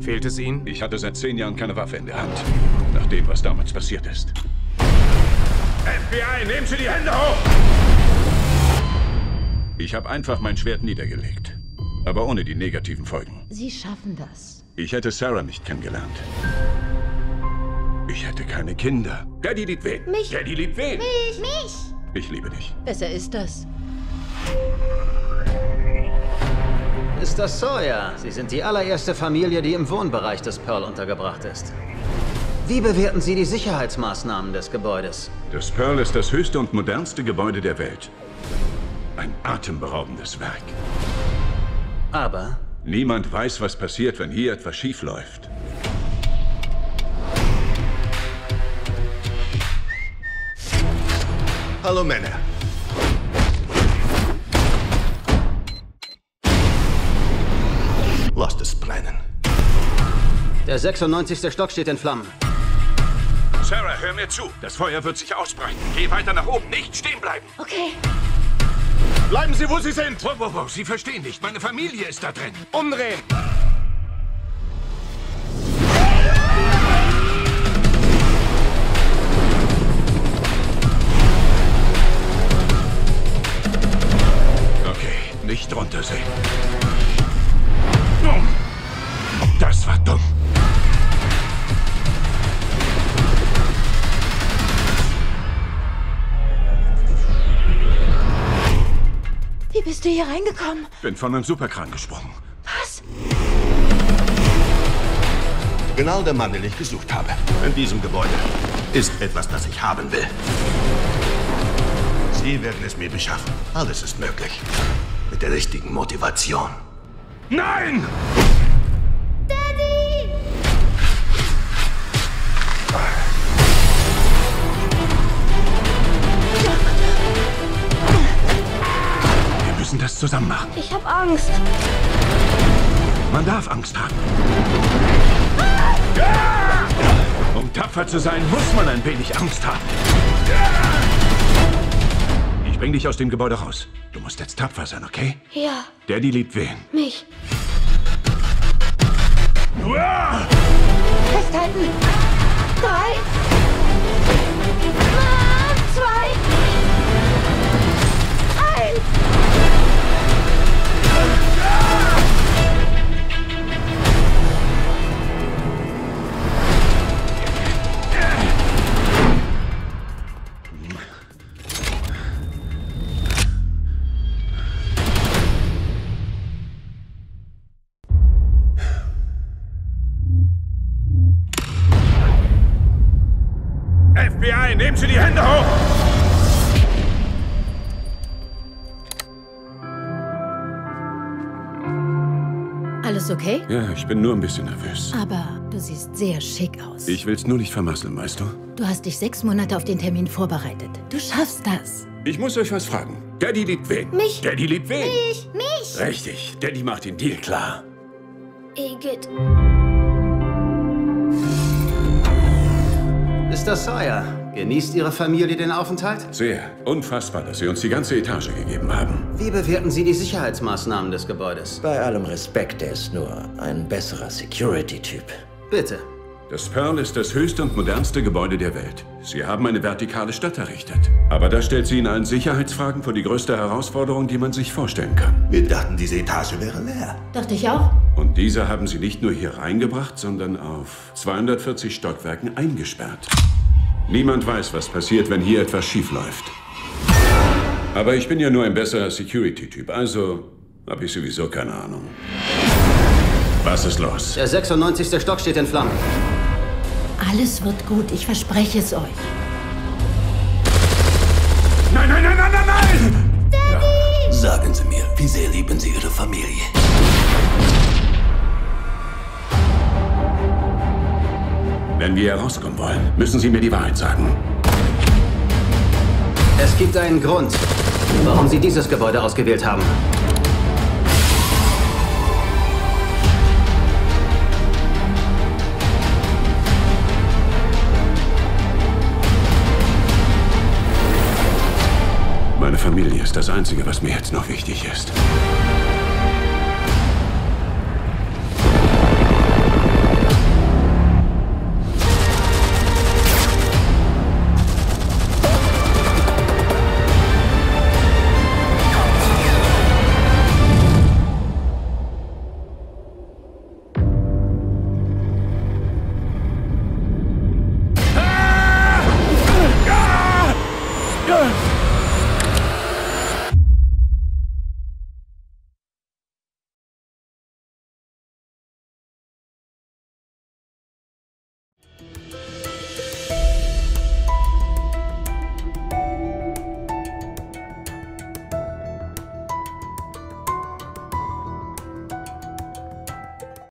Fehlt es Ihnen? Ich hatte seit zehn Jahren keine Waffe in der Hand. Nach dem, was damals passiert ist. FBI, nehmen Sie die Hände hoch! Ich habe einfach mein Schwert niedergelegt. Aber ohne die negativen Folgen. Sie schaffen das. Ich hätte Sarah nicht kennengelernt. Ich hätte keine Kinder. Daddy liebt wen? Mich. Daddy liebt wen? Mich! Mich! Ich liebe dich. Besser ist das. Mr. Sawyer, Sie sind die allererste Familie, die im Wohnbereich des Pearl untergebracht ist. Wie bewerten Sie die Sicherheitsmaßnahmen des Gebäudes? Das Pearl ist das höchste und modernste Gebäude der Welt. Ein atemberaubendes Werk. Aber Niemand weiß, was passiert, wenn hier etwas schief läuft. Hallo Männer. Der 96. Stock steht in Flammen. Sarah, hör mir zu. Das Feuer wird sich ausbreiten. Geh weiter nach oben, nicht stehen bleiben. Okay. Bleiben Sie, wo Sie sind! Wow, wow, wow, Sie verstehen nicht. Meine Familie ist da drin. Umdrehen! Okay, nicht runtersehen. Bist du hier reingekommen? Bin von einem Superkran gesprungen. Was? Genau der Mann, den ich gesucht habe. In diesem Gebäude ist etwas, das ich haben will. Sie werden es mir beschaffen. Alles ist möglich. Mit der richtigen Motivation. Nein! Zusammen machen. Ich hab Angst. Man darf Angst haben. Um tapfer zu sein, muss man ein wenig Angst haben. Ich bring dich aus dem Gebäude raus. Du musst jetzt tapfer sein, okay? Ja, Daddy liebt wen? mich. Festhalten. Drei. Zwei. Nehmen Sie die Hände hoch! Alles okay? Ja, ich bin nur ein bisschen nervös. Aber du siehst sehr schick aus. Ich will's nur nicht vermasseln, weißt du? Du hast dich sechs Monate auf den Termin vorbereitet. Du schaffst das. Ich muss euch was fragen. Daddy liebt wen? Mich. Daddy liebt wen? Ich, mich. Richtig. Daddy macht den Deal klar. Igitt. Mr. Sawyer, genießt Ihre Familie den Aufenthalt? Sehr. Unfassbar, dass Sie uns die ganze Etage gegeben haben. Wie bewerten Sie die Sicherheitsmaßnahmen des Gebäudes? Bei allem Respekt, er ist nur ein besserer Security-Typ. Bitte. Das Pearl ist das höchste und modernste Gebäude der Welt. Sie haben eine vertikale Stadt errichtet. Aber das stellt Sie in allen Sicherheitsfragen vor die größte Herausforderung, die man sich vorstellen kann. Wir dachten, diese Etage wäre leer. Dachte ich auch. Und diese haben Sie nicht nur hier reingebracht, sondern auf 240 Stockwerken eingesperrt. Niemand weiß, was passiert, wenn hier etwas schiefläuft. Aber ich bin ja nur ein besserer Security-Typ, also habe ich sowieso keine Ahnung. Was ist los? Der 96. Stock steht in Flammen. Alles wird gut, ich verspreche es euch. Nein, nein, nein, nein, nein, nein! Sagen Sie mir, wie sehr lieben Sie Ihre Familie? Wenn wir herauskommen wollen, müssen Sie mir die Wahrheit sagen. Es gibt einen Grund, warum Sie dieses Gebäude ausgewählt haben. Meine Familie ist das Einzige, was mir jetzt noch wichtig ist.